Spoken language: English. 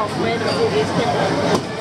Cosmetic is temporary.